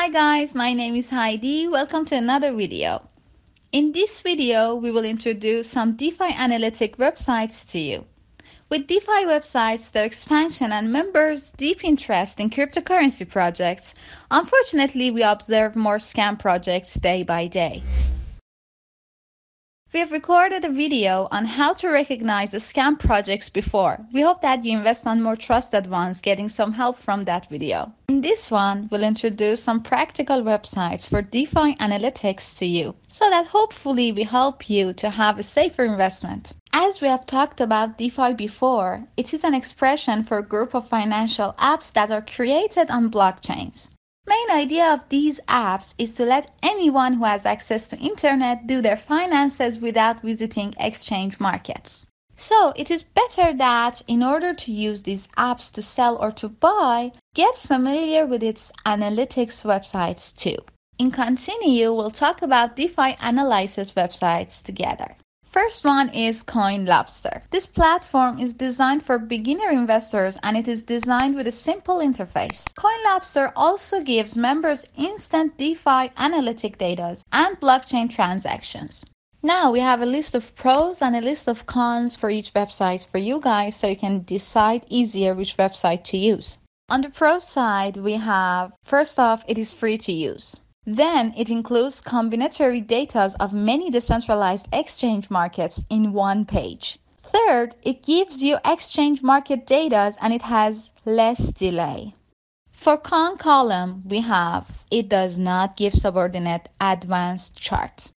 Hi guys, my name is Heidi. Welcome to another video. In this video, we will introduce some DeFi analytic websites to you. With DeFi websites, their expansion and members' deep interest in cryptocurrency projects, unfortunately, we observe more scam projects day by day. We have recorded a video on how to recognize the scam projects before. We hope that you invest on more trusted ones, getting some help from that video. In this one, we'll introduce some practical websites for DeFi analytics to you, so that hopefully we help you to have a safer investment. As we have talked about DeFi before, it is an expression for a group of financial apps that are created on blockchains main idea of these apps is to let anyone who has access to internet do their finances without visiting exchange markets. So it is better that in order to use these apps to sell or to buy, get familiar with its analytics websites too. In continue, we'll talk about DeFi analysis websites together. First one is CoinLobster. This platform is designed for beginner investors and it is designed with a simple interface. CoinLobster also gives members instant DeFi analytic data and blockchain transactions. Now we have a list of pros and a list of cons for each website for you guys so you can decide easier which website to use. On the pro side, we have first off, it is free to use. Then it includes combinatory data of many decentralized exchange markets in one page. Third, it gives you exchange market data and it has less delay. For con column, we have it does not give subordinate advanced chart.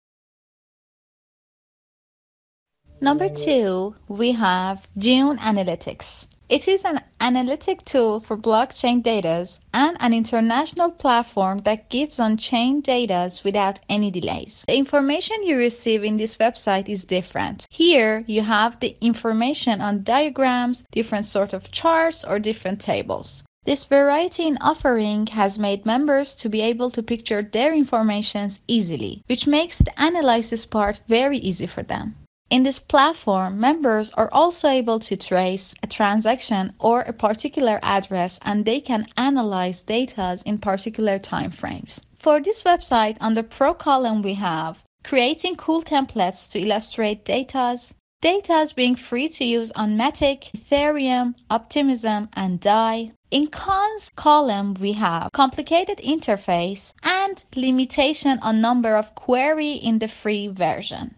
Number two, we have Dune Analytics. It is an analytic tool for blockchain data and an international platform that gives on-chain data without any delays. The information you receive in this website is different. Here you have the information on diagrams, different sort of charts or different tables. This variety in offering has made members to be able to picture their informations easily, which makes the analysis part very easy for them. In this platform, members are also able to trace a transaction or a particular address and they can analyze data in particular time frames. For this website, the Pro column, we have creating cool templates to illustrate data, data being free to use on Matic, Ethereum, Optimism, and DAI. In cons column, we have complicated interface and limitation on number of query in the free version.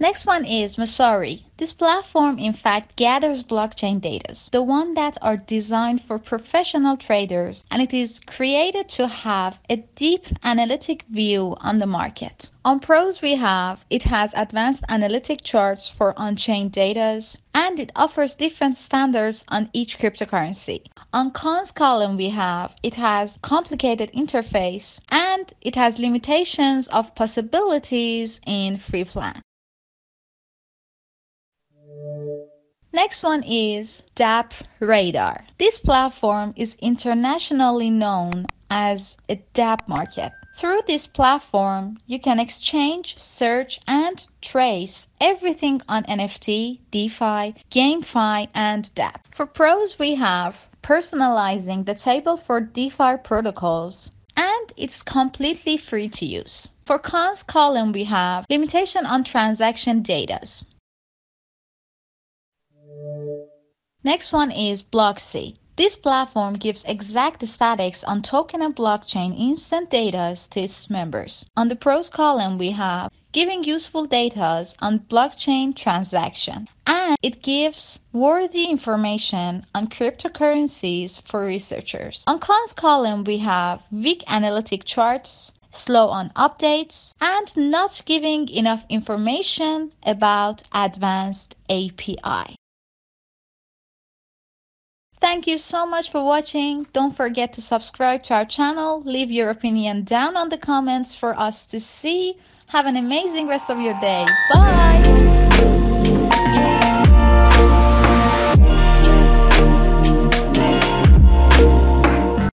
Next one is Messari. This platform in fact gathers blockchain data, the one that are designed for professional traders and it is created to have a deep analytic view on the market. On pros we have it has advanced analytic charts for on-chain data and it offers different standards on each cryptocurrency. On cons column we have it has complicated interface and it has limitations of possibilities in free plan. Next one is DApp Radar. This platform is internationally known as a DApp market. Through this platform, you can exchange, search, and trace everything on NFT, DeFi, GameFi, and DApp. For pros, we have personalizing the table for DeFi protocols, and it's completely free to use. For cons column, we have limitation on transaction data. Next one is Blocksy. This platform gives exact statics on token and blockchain instant data to its members. On the pros column, we have giving useful data on blockchain transaction and it gives worthy information on cryptocurrencies for researchers. On cons column, we have weak analytic charts, slow on updates, and not giving enough information about advanced API. Thank you so much for watching. Don't forget to subscribe to our channel. Leave your opinion down on the comments for us to see. Have an amazing rest of your day. Bye.